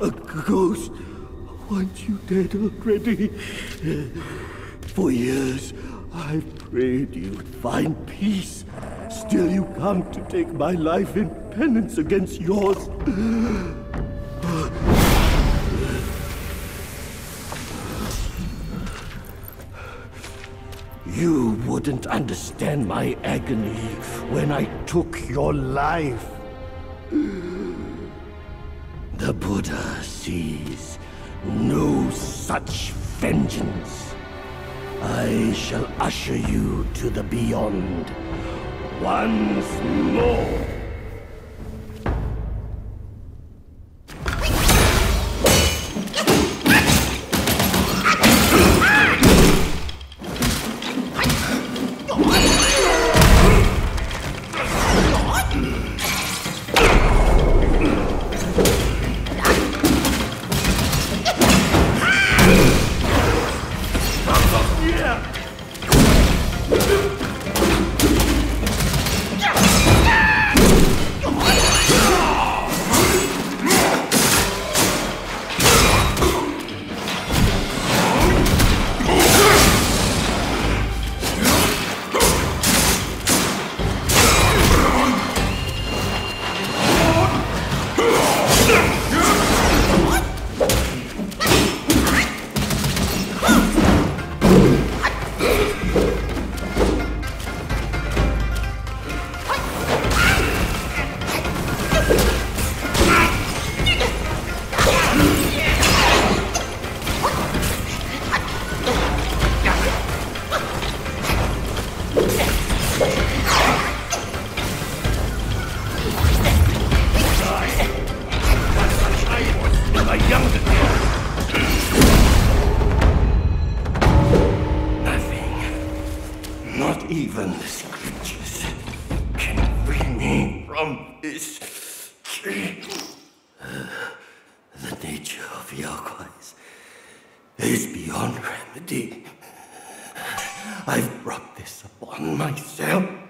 A ghost wants you dead already. For years, I've prayed you'd find peace. Still, you come to take my life in penance against yours. You wouldn't understand my agony when I took your life. The Buddha sees no such vengeance. I shall usher you to the beyond once more. Even the scriptures, can free me from this. The nature of Yaoguais is beyond remedy. I've brought this upon myself.